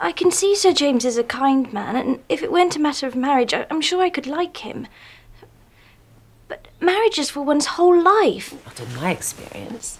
I can see Sir James is a kind man, and if it weren't a matter of marriage, I'm sure I could like him. But marriage is for one's whole life. Not in my experience.